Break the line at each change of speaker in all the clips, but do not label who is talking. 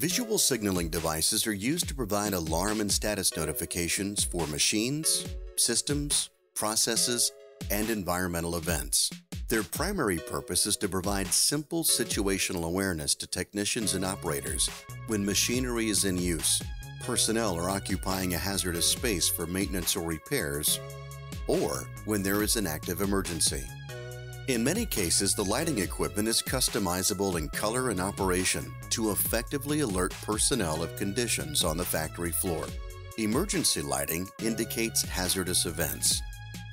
Visual signaling devices are used to provide alarm and status notifications for machines, systems, processes, and environmental events. Their primary purpose is to provide simple situational awareness to technicians and operators when machinery is in use, personnel are occupying a hazardous space for maintenance or repairs, or when there is an active emergency. In many cases, the lighting equipment is customizable in color and operation to effectively alert personnel of conditions on the factory floor. Emergency lighting indicates hazardous events.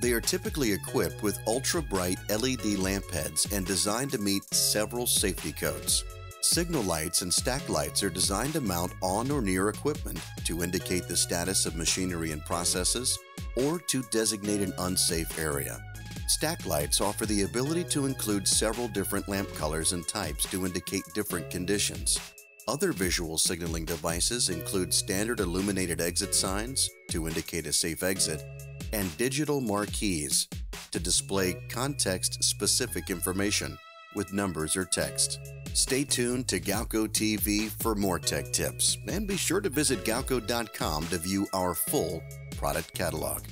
They are typically equipped with ultra bright LED lamp heads and designed to meet several safety codes. Signal lights and stack lights are designed to mount on or near equipment to indicate the status of machinery and processes or to designate an unsafe area. Stack lights offer the ability to include several different lamp colors and types to indicate different conditions. Other visual signaling devices include standard illuminated exit signs to indicate a safe exit and digital marquees to display context specific information with numbers or text. Stay tuned to Galco TV for more tech tips and be sure to visit galco.com to view our full product catalog.